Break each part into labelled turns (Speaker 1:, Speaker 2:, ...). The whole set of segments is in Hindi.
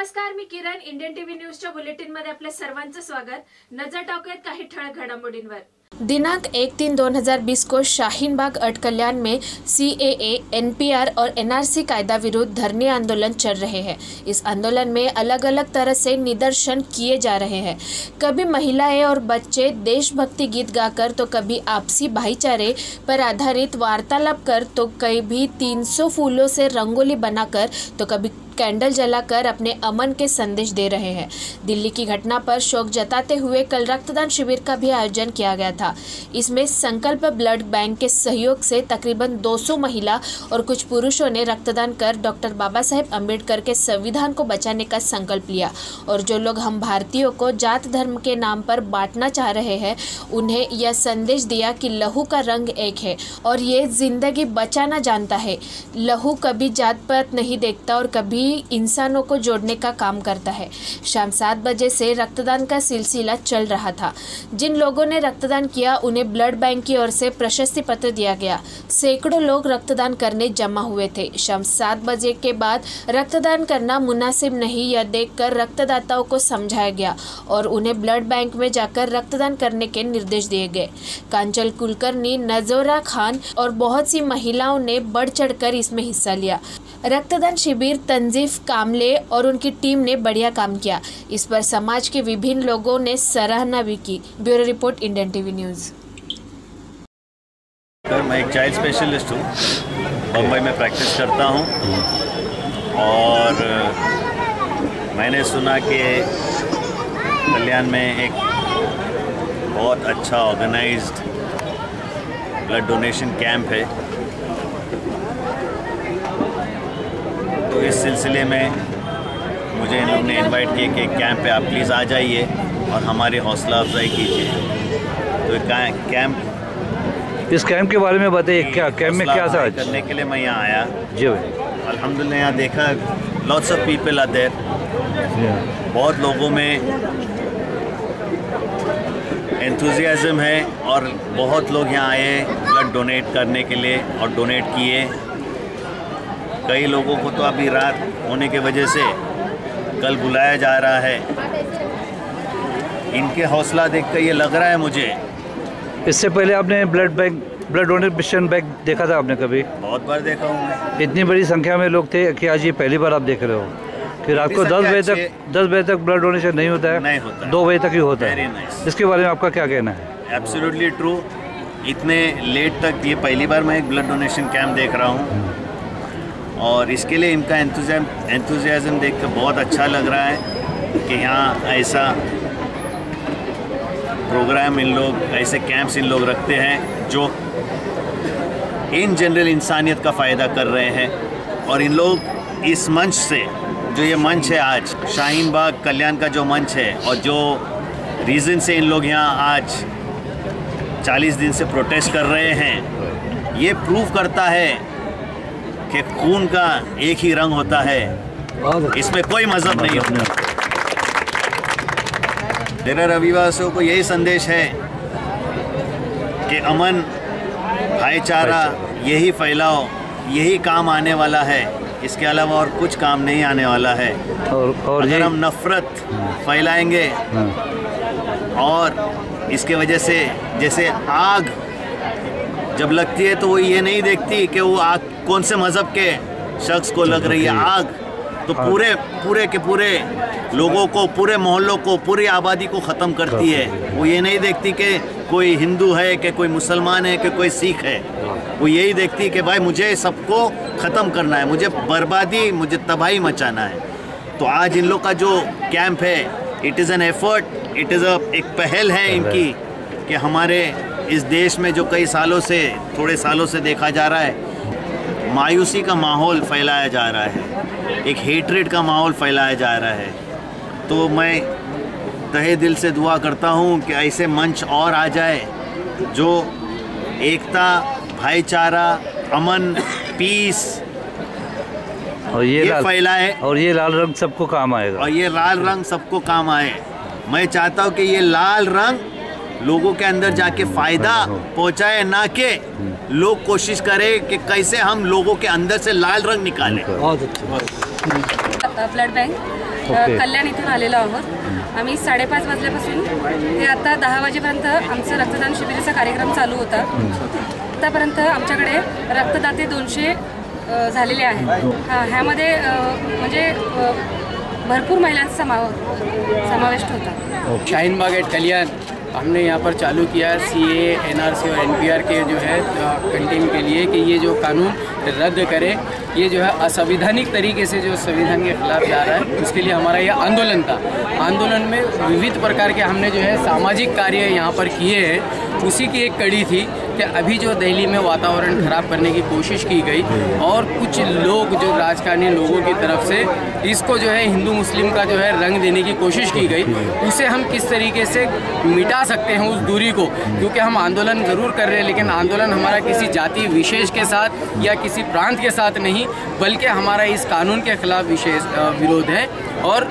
Speaker 1: नमस्कार, मी किरण, इंडियन टीव्ही न्यूजच्या बुलेटिन मध्ये आपल्या सर्वांचं स्वागत. नज़र टाकूयात काही ठळक घडामोडींवर. दिनांक एक तीन दो हज़ार बीस को शाहीन बाग अट कल्याण में C A N P R और एन आर सी कायदा विरुद्ध धरने आंदोलन चल रहे हैं। इस आंदोलन में अलग अलग तरह से निदर्शन किए जा रहे हैं। कभी महिलाएँ और बच्चे देशभक्ति गीत गाकर तो कभी आपसी भाईचारे पर आधारित वार्तालाप कर तो कभी 300 फूलों से रंगोली बनाकर तो कभी कैंडल जलाकर अपने अमन के संदेश दे रहे हैं। दिल्ली की घटना पर शोक जताते हुए कल रक्तदान शिविर का भी आयोजन किया गया था। इसमें संकल्प ब्लड बैंक के सहयोग से तकरीबन 200 महिला और कुछ पुरुषों ने रक्तदान कर डॉक्टर बाबा साहेब अंबेडकर के संविधान को बचाने का संकल्प लिया। और जो लोग हम भारतीयों को जात धर्म के नाम पर बांटना चाह रहे हैं, उन्हें यह संदेश दिया कि लहू का रंग एक है और ये ज़िंदगी बचाना जानता है। लहू कभी जात पात नहीं देखता और कभी इंसानों को जोड़ने का काम करता है। शाम सात बजे से रक्तदान का सिलसिला चल रहा था। जिन लोगों ने रक्तदान किया, उन्हें ब्लड बैंक की ओर से प्रशस्ति पत्र दिया गया। सैकड़ों लोग रक्तदान करने जमा हुए थे। शाम सात बजे के बाद रक्तदान करना मुनासिब नहीं, यह देखकर रक्तदाताओं को समझाया गया और उन्हें ब्लड बैंक में जाकर रक्तदान करने के निर्देश दिए गए। कांचल कुलकर्णी, नजोरा खान और बहुत सी महिलाओं ने बढ़ चढ़कर इसमें हिस्सा लिया। रक्तदान शिविर तंजीफ कामले और उनकी टीम ने बढ़िया काम किया। इस पर समाज के विभिन्न लोगों ने सराहना भी की। Bureau report, Indian TV news.
Speaker 2: मैं एक चाइल्ड स्पेशलिस्ट हूँ। बम्बई में प्रैक्टिस करता हूँ। और मैंने सुना कि कल्याण में एक बहुत अच्छा ऑर्गेनाइज्ड ब्लड डोनेशन कैंप है। इस सिलसिले में मुझे इन लोग ने इनवाइट किया कि कैंप पे आप प्लीज़ आ जाइए और हमारी हौसला अफजाई कीजिए। तो कैंप
Speaker 3: इस कैंप के बारे में बताइए क्या कैंप में क्या था
Speaker 2: करने के लिए मैं यहाँ आया।
Speaker 3: जी भाई।
Speaker 2: अल्हम्दुलिल्लाह यहाँ देखा lots of people are there बहुत लोगों में एंथुजियाज़म है और बहुत लोग यहाँ आए ब्लड डोनेट करने के लिए और डोनेट किए। कई लोगों को तो अभी रात होने के वजह से कल बुलाया जा रहा है। इनके हौसला देखकर ये लग रहा है मुझे।
Speaker 3: इससे पहले आपने blood bank blood donation bank देखा था आपने कभी?
Speaker 2: बहुत बार देखा हूँ
Speaker 3: इतनी बड़ी संख्या में लोग थे कि आज ये पहली बार आप देख रहे हो। कि रात को दस बजे तक दस बजे तक ब्लड डोनेशन नहीं होता है।
Speaker 2: नहीं होता।
Speaker 3: दो बजे तक ही होता है।
Speaker 2: Nice.
Speaker 3: इसके बारे में आपका क्या कहना है?
Speaker 2: एब्सोल्युटली ट्रू इतने लेट तक ये पहली बार मैं एक ब्लड डोनेशन कैंप देख रहा हूँ। और इसके लिए इनका एंथुजियाज़म देख कर बहुत अच्छा लग रहा है कि यहाँ ऐसा प्रोग्राम इन लोग, ऐसे कैंप्स इन लोग रखते हैं जो इन जनरल इंसानियत का फ़ायदा कर रहे हैं। और इन लोग इस मंच से, जो ये मंच है आज, शाहीन बाग कल्याण का जो मंच है और जो रीज़न से इन लोग यहाँ आज 40 दिन से प्रोटेस्ट कर रहे हैं, ये प्रूव करता है कि खून का एक ही रंग होता है। इसमें कोई मज़हब नहीं होता। तेरा रविवासियों को यही संदेश है कि अमन भाईचारा यही फैलाओ यही काम आने वाला है। इसके अलावा और कुछ काम नहीं आने वाला है।
Speaker 3: और और
Speaker 2: अगर हम नफ़रत फैलाएँगे
Speaker 3: हाँ,
Speaker 2: और इसके वजह से जैसे आग जब लगती है तो वो ये नहीं देखती कि वो आग कौन से मज़हब के शख्स को लग रही है आग। तो पूरे पूरे के पूरे लोगों को पूरे मोहल्लों को पूरी आबादी को ख़त्म करती है। वो ये नहीं देखती कि कोई हिंदू है कि कोई मुसलमान है कि कोई सिख है। वो यही देखती है कि भाई मुझे सबको ख़त्म करना है मुझे बर्बादी मुझे तबाही मचाना है। तो आज इन लोग का जो कैंप है it is an effort it is a एक पहल है। इनकी कि हमारे इस देश में जो कई सालों से थोड़े सालों से देखा जा रहा है मायूसी का माहौल फैलाया जा रहा है। एक हेटरेट का माहौल फैलाया जा रहा है। तो मैं तहे दिल से दुआ करता हूँ कि ऐसे मंच और आ जाए जो एकता भाईचारा अमन पीस
Speaker 3: और ये
Speaker 2: ये फैलाए।
Speaker 3: और ये लाल रंग सबको काम आएगा।
Speaker 2: और ये लाल रंग सबको काम आए। मैं चाहता हूँ कि ये लाल रंग लोगों के अंदर जाके फायदा पहुंचाए ना कि लोग कोशिश करें कि कैसे हम लोगों के अंदर से लाल रंग निकालें।
Speaker 3: बहुत अच्छा।
Speaker 4: Blood bank. कल्याण इथून आलेलो आहोत. आम्ही साडेपाच वाजल्यापासून ते आता दहा वाजेपर्यंत आमचं रक्तदान शिबिराचा कार्यक्रम चालू होता. आतापर्यंत आमच्याकडे रक्तदाते दोनशे झालेले आहेत. हां ह्यामध्ये म्हणजे भरपूर महिलांचा समाव समावेश होता.
Speaker 5: शाहीन बाग एट कल्याण. हमने यहाँ पर चालू किया सी ए एन आर सी और एन पी आर के जो है कंटेन के लिए कि ये जो कानून रद्द करे, ये जो है असंवैधानिक तरीके से जो संविधान के खिलाफ जा रहा है, उसके लिए हमारा ये आंदोलन था। आंदोलन में विविध प्रकार के हमने जो है सामाजिक कार्य यहाँ पर किए हैं, उसी की एक कड़ी थी। कि अभी जो दिल्ली में वातावरण खराब करने की कोशिश की गई और कुछ लोग जो राजकारणी लोगों की तरफ़ से इसको जो है हिंदू मुस्लिम का जो है रंग देने की कोशिश की गई, उसे हम किस तरीके से मिटा सकते हैं उस दूरी को? क्योंकि हम आंदोलन ज़रूर कर रहे हैं, लेकिन आंदोलन हमारा किसी जाति विशेष के साथ या किसी प्रांत के साथ नहीं, बल्कि हमारा इस कानून के खिलाफ विशेष विरोध है और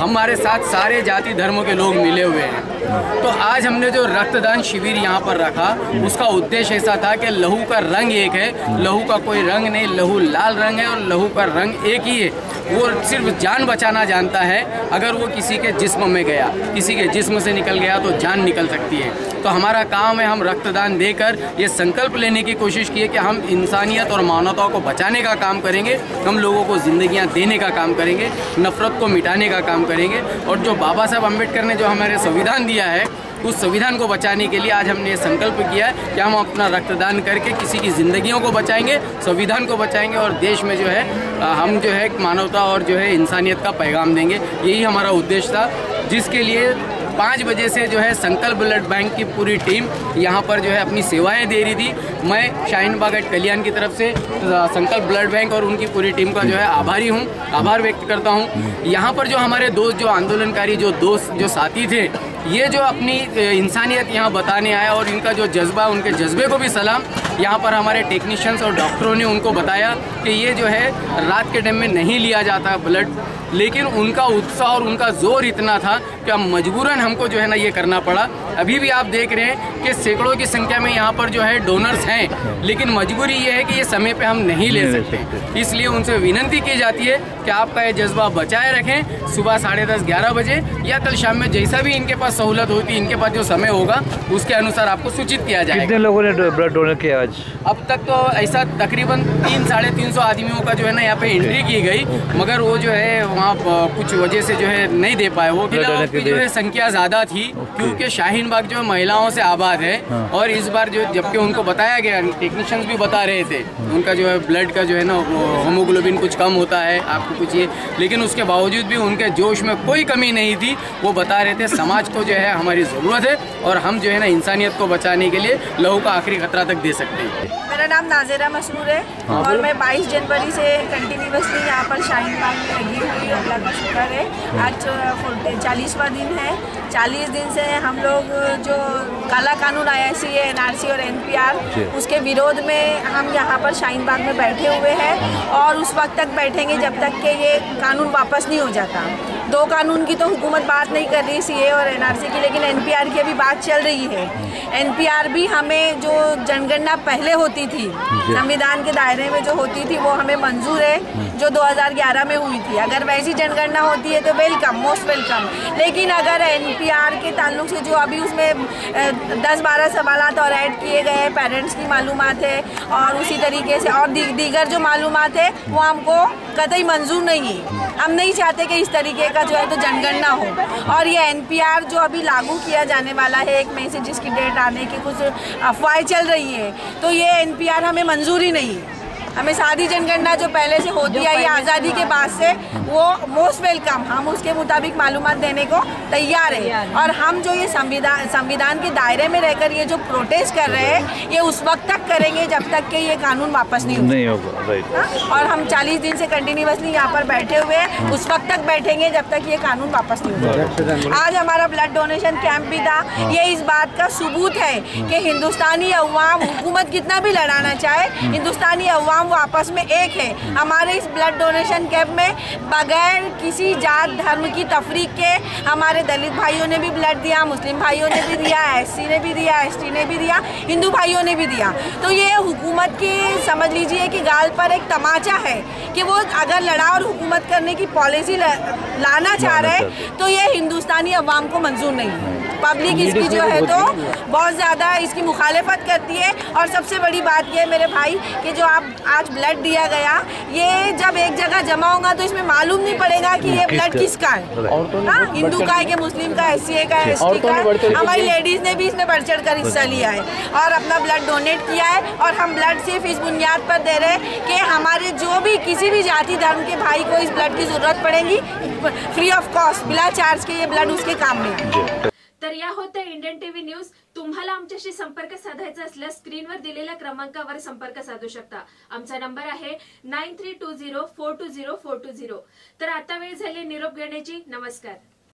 Speaker 5: हमारे साथ सारे जाति धर्मों के लोग मिले हुए हैं। तो आज हमने जो रक्तदान शिविर यहाँ पर रखा, उसका उद्देश्य ऐसा था कि लहू का रंग एक है। लहू का कोई रंग नहीं, लहू लाल रंग है और लहू का रंग एक ही है। वो सिर्फ़ जान बचाना जानता है, अगर वो किसी के जिस्म में गया, किसी के जिस्म से निकल गया तो जान निकल सकती है। तो हमारा काम है हम रक्तदान देकर ये संकल्प लेने की कोशिश की है कि हम इंसानियत और मानवता को बचाने का काम करेंगे, हम लोगों को ज़िंदगियाँ देने का काम करेंगे, नफ़रत को मिटाने का काम करेंगे। और जो बाबा साहब अंबेडकर ने जो हमारे संविधान दिया है, उस संविधान को बचाने के लिए आज हमने ये संकल्प किया है कि हम अपना रक्तदान करके किसी की ज़िंदगियों को बचाएँगे, संविधान को बचाएँगे और देश में जो है हम जो है मानवता और जो है इंसानियत का पैगाम देंगे। यही हमारा उद्देश्य था, जिसके लिए पाँच बजे से जो है संकल्प ब्लड बैंक की पूरी टीम यहाँ पर जो है अपनी सेवाएँ दे रही थी। मैं शाहीन बाग एट कल्याण की तरफ़ से संकल्प ब्लड बैंक और उनकी पूरी टीम का जो है आभारी हूँ, आभार व्यक्त करता हूँ। यहाँ पर जो हमारे दोस्त, जो आंदोलनकारी, जो दोस्त, जो साथी थे, ये जो अपनी इंसानियत यहाँ बताने आया और इनका जो जज्बा, उनके जज्बे को भी सलाम, यहाँ पर हमारे टेक्नीशियंस और डॉक्टरों ने उनको बताया कि ये जो है रात के टाइम में नहीं लिया जाता ब्लड लेकिन उनका उत्साह और उनका ज़ोर इतना था कि अब मजबूरन हमको जो है ना ये करना पड़ा। अभी भी आप देख रहे हैं कि सैकड़ों की संख्या में यहाँ पर जो है डोनर्स हैं लेकिन मजबूरी ये है कि ये समय पे हम नहीं ले सकते। इसलिए उनसे विनंती की जाती है कि आपका ये जज्बा बचाए रखें सुबह साढ़े दस ग्यारह बजे या कल शाम में जैसा भी इनके पास सहूलत होती इनके पास जो समय होगा उसके अनुसार आपको सूचित किया जाए
Speaker 3: कितने लोगों ने ब्लड डोनेट किया आज?
Speaker 5: अब तक तो ऐसा तकरीबन तीन साढ़े तीन सौ आदमियों का जो है ना यहाँ पे एंट्री की गई मगर वो जो है वहाँ कुछ वजह से जो है नहीं दे पाए। वो
Speaker 3: Blood donate के
Speaker 5: की जो है संख्या ज़्यादा थी क्योंकि शाहीन बाग जो है महिलाओं से आबाद है
Speaker 3: हाँ।
Speaker 5: और इस बार जो जबकि उनको बताया गया टेक्नीशियंस भी बता रहे थे उनका जो है ब्लड का जो है ना होमोग्लोबिन कुछ कम होता है आपको कुछ ये लेकिन उसके बावजूद भी उनके जोश में कोई कमी नहीं थी वो बता रहे थे समाज को जो है हमारी ज़रूरत है और हम जो है ना इंसानियत को बचाने के लिए लहू का आखिरी खतरा तक दे सकते हैं।
Speaker 6: मेरा नाम नाजेरा मसरूर है और मैं 22 जनवरी से कंटिन्यूसली यहाँ पर शाहीन बाग में लगी हुई हूँ अल्लाह का शुक्र है। आज चालीसवा दिन है। चालीस दिन से हम लोग जो काला कानून आया सी एन आर सी और एन पी आर उसके विरोध में हम यहाँ पर शाहीन बाग में बैठे हुए हैं और उस वक्त तक बैठेंगे जब तक कि ये कानून वापस नहीं हो जाता। दो कानून की तो हुकूमत बात नहीं कर रही सी और एन आर सी की लेकिन एन पी आर की अभी बात चल रही है। एन पी आर भी हमें जो जनगणना पहले होती थी संविधान के दायरे में जो होती थी वो हमें मंजूर है। जो 2011 में हुई थी। अगर वैसी जनगणना होती है तो वेलकम मोस्ट वेलकम लेकिन अगर एनपीआर के ताल्लुक से जो अभी उसमें दस बारह सवाल और ऐड किए गए हैं पेरेंट्स की मालूम है और उसी तरीके से और दी, दीगर जो मालूम है वो हमको कतई मंजूर नहीं है। हम नहीं चाहते कि इस तरीके का जो है तो जनगणना हो। और ये एनपीआर जो अभी लागू किया जाने वाला है एक मई से जिसकी डेट आने की कुछ अफवाहें चल रही है तो ये एनपीआर हमें मंजूर ही नहीं है। हमें शादी जनगणना जो पहले से होती आई है आज़ादी के बाद से वो मोस्ट वेलकम हम उसके मुताबिक मालूम देने को तैयार है। और हम जो ये संविधान संविधान के दायरे में रहकर ये जो प्रोटेस्ट कर रहे हैं ये उस वक्त तक करेंगे जब तक कि ये कानून वापस नहीं
Speaker 3: नहीं होगा राइट
Speaker 6: हाँ? और हम 40 दिन से कंटिन्यूसली यहाँ पर बैठे हुए हैं उस वक्त तक बैठेंगे जब तक ये कानून वापस नहीं होगा आज हमारा ब्लड डोनेशन कैंप भी था ये इस बात का सबूत है कि हिंदुस्तानी अवाम हुकूमत कितना भी लड़ाना चाहे हिंदुस्तानी अवाम वो आपस में एक है। हमारे इस ब्लड डोनेशन कैंप में बगैर किसी जात धर्म की तफरीक के हमारे दलित भाइयों ने भी ब्लड दिया मुस्लिम भाइयों ने भी दिया एससी ने भी दिया एसटी ने भी दिया हिंदू भाइयों ने भी दिया। तो ये हुकूमत की समझ लीजिए कि गाल पर एक तमाचा है कि वो अगर लड़ा और हुकूमत करने की पॉलिसी लाना चाह रहे हैं। तो ये हिंदुस्तानी अवाम को मंजूर नहीं है। पब्लिक इसकी जो है तो बहुत ज़्यादा इसकी मुखालफत करती है। और सबसे बड़ी बात यह है मेरे भाई कि जो आप आज ब्लड दिया गया ये जब एक जगह जमा होगा तो इसमें मालूम नहीं पड़ेगा कि ये ब्लड किसका है। हाँ हिंदू का है कि मुस्लिम का एस का है एस का है। हमारी लेडीज़ ने भी इसमें बढ़ चढ़ कर हिस्सा लिया है। और अपना ब्लड डोनेट किया है। और हम ब्लड सिर्फ़ इस बुनियाद पर दे रहे हैं कि हमारे जो भी किसी भी जाति धर्म के भाई को इस ब्लड की ज़रूरत पड़ेगी। फ्री ऑफ़ कॉस्ट बिला चार्ज के ये ब्लड उसके काम में
Speaker 1: तर या होत्या इंडियन टीव्ही न्यूज. तुम्हाला आमच्याशी संपर्क साधायचा असल्यास स्क्रीनवर दिलेल्या क्रमांकावर संपर्क साधू शकता. आमचा नंबर आहे nine three two zero four two zero four two zero. तर आता वेळ झाली निरोप घेण्याची. नमस्कार.